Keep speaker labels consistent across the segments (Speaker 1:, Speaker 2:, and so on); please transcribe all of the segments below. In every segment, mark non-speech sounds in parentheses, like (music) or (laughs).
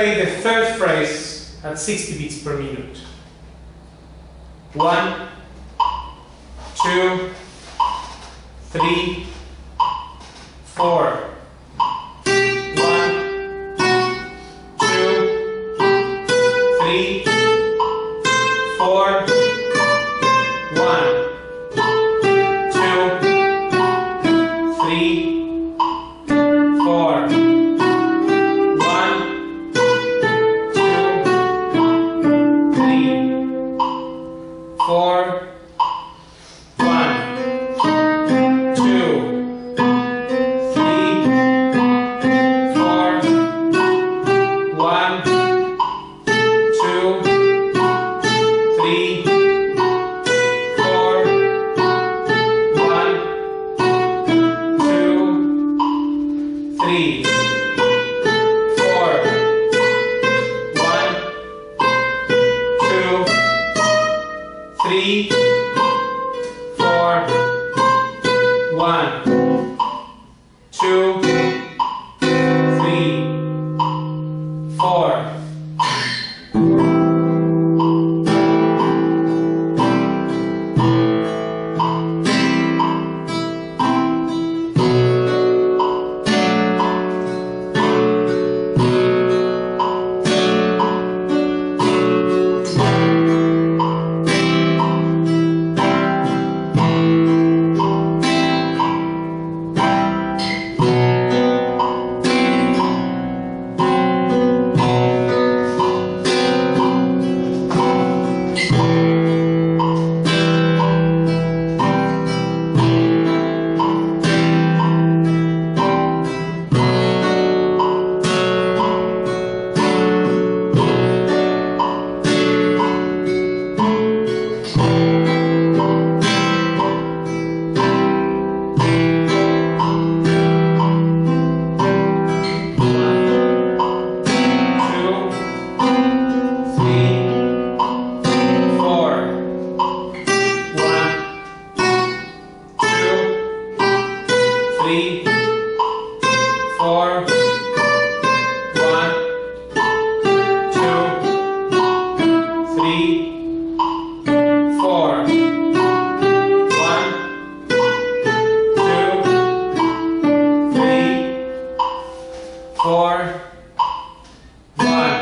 Speaker 1: play the third phrase at 60 beats per minute. One, two, three, You. four, one.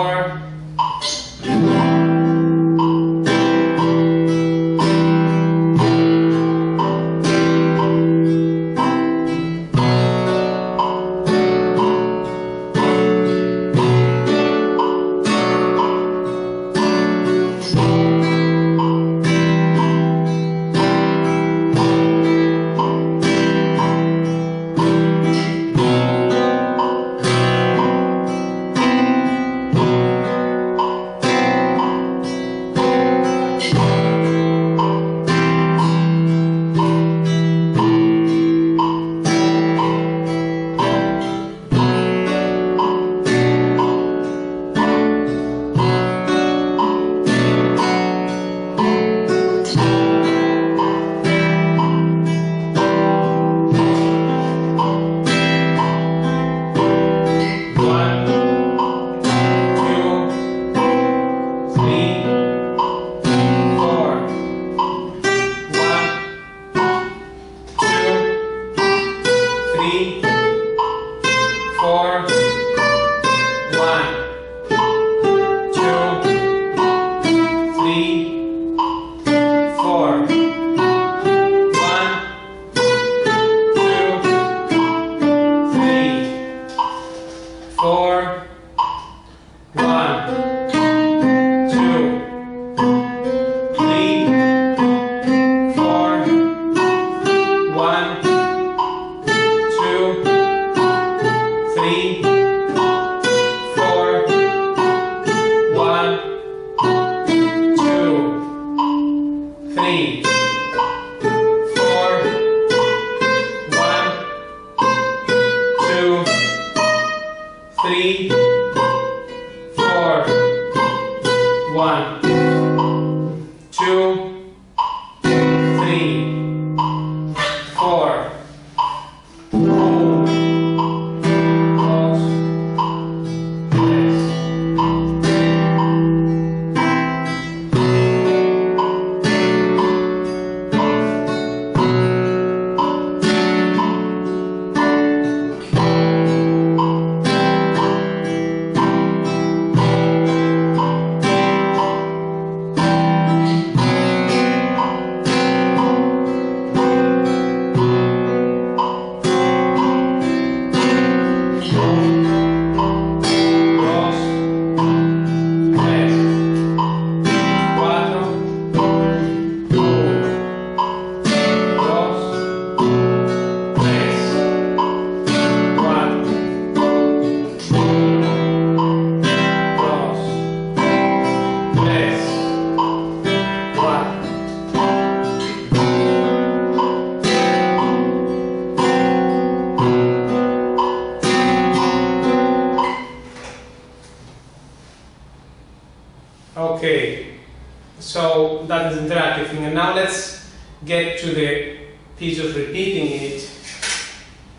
Speaker 1: more three, just repeating it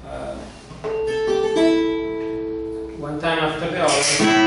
Speaker 1: uh, one time after the other.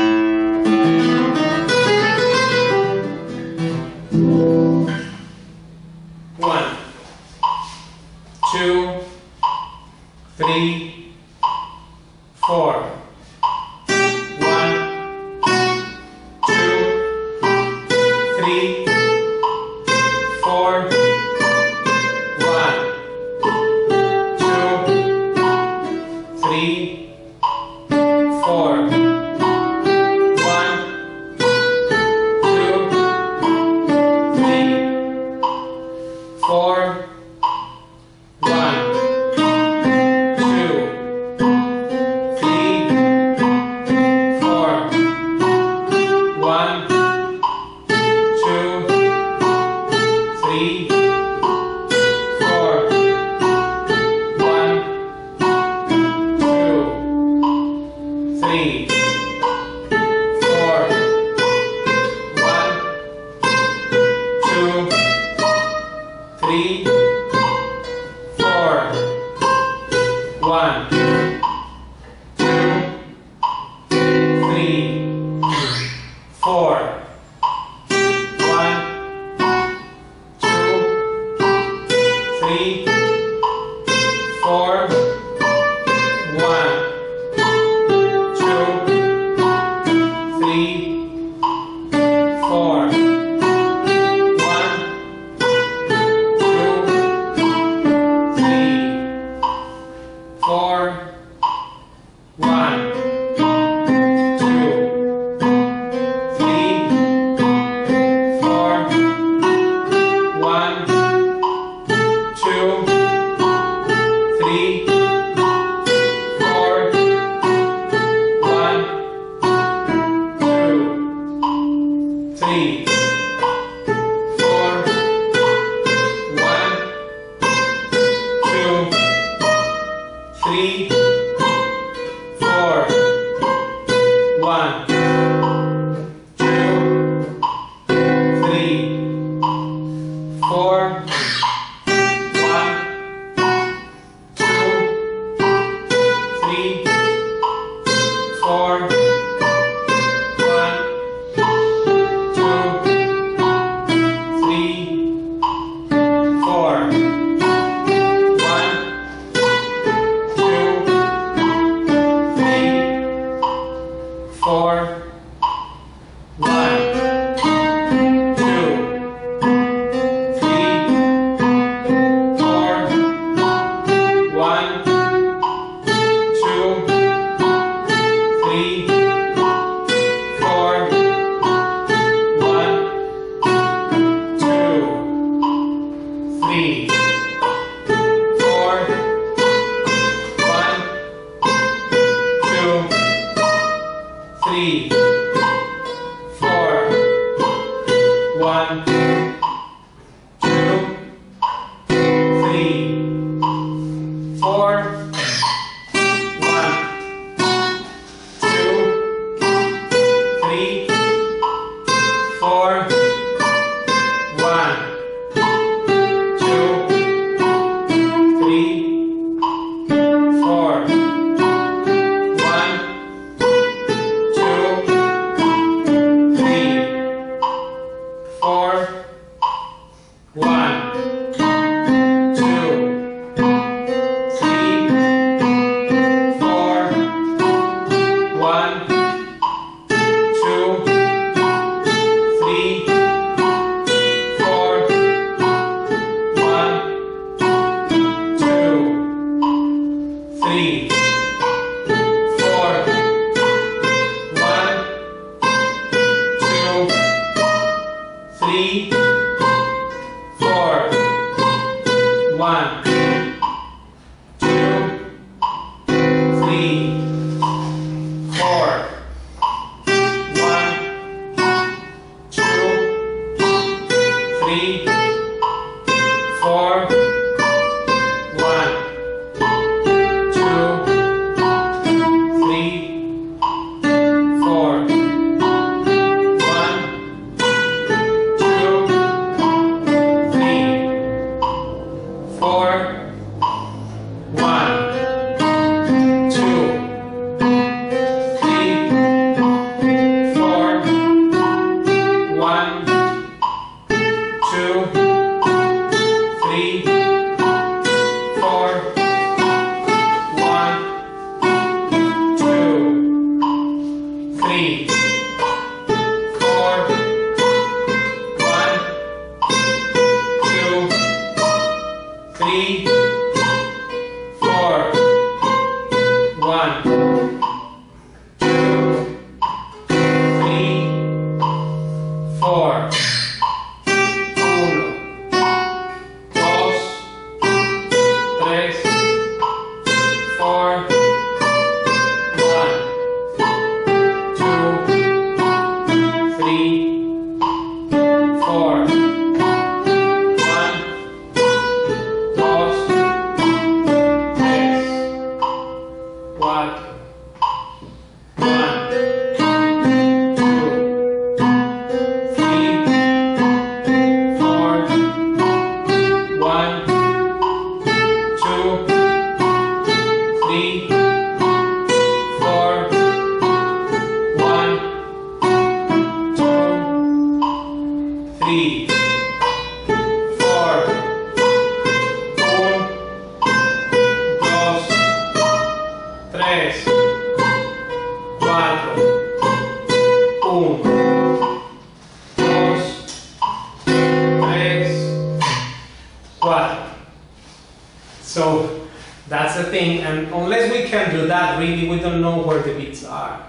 Speaker 1: That's the thing, and unless we can do that, really, we don't know where the beats are.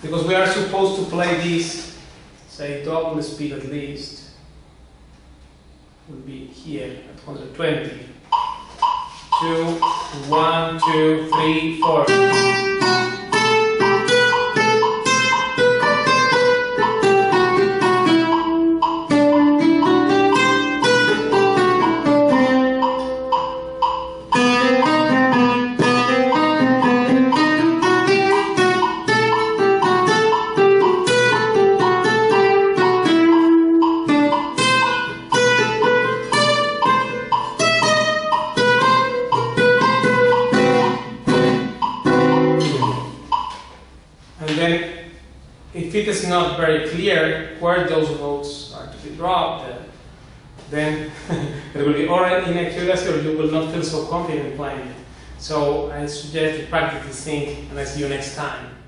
Speaker 1: Because we are supposed to play this, say, double speed at least, would be here at 120. Two, one, two, three, four. Clear where those votes are to be dropped, then (laughs) it will be or inaccuracy or you will not feel so confident playing it. So I suggest you practice this thing and I see you next time.